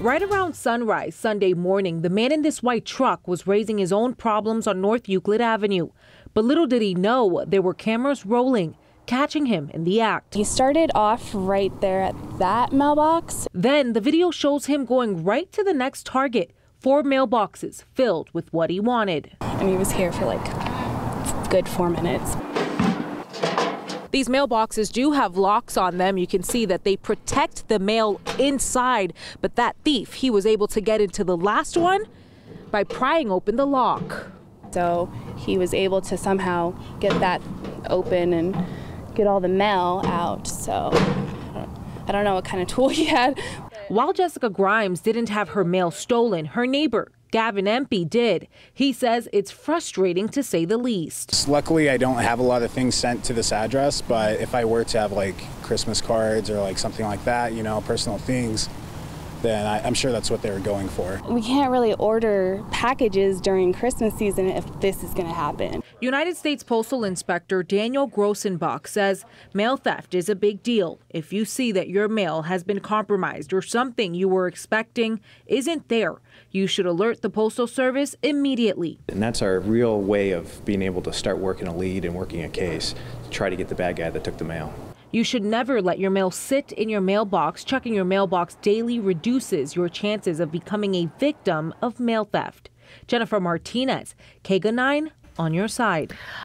Right around sunrise Sunday morning, the man in this white truck was raising his own problems on North Euclid Avenue. But little did he know there were cameras rolling, catching him in the act. He started off right there at that mailbox. Then the video shows him going right to the next target, four mailboxes filled with what he wanted. And he was here for like good four minutes. These mailboxes do have locks on them. You can see that they protect the mail inside. But that thief, he was able to get into the last one by prying open the lock. So he was able to somehow get that open and get all the mail out. So I don't know what kind of tool he had. While Jessica Grimes didn't have her mail stolen, her neighbor, Gavin Empey, did. He says it's frustrating to say the least. Luckily, I don't have a lot of things sent to this address, but if I were to have like Christmas cards or like something like that, you know, personal things, then I, am sure that's what they were going for. We can't really order packages during Christmas season if this is going to happen. United States Postal Inspector Daniel Grossenbach says mail theft is a big deal. If you see that your mail has been compromised or something you were expecting isn't there, you should alert the Postal Service immediately. And that's our real way of being able to start working a lead and working a case to try to get the bad guy that took the mail. You should never let your mail sit in your mailbox. Checking your mailbox daily reduces your chances of becoming a victim of mail theft. Jennifer Martinez, KGUN 9 on your side.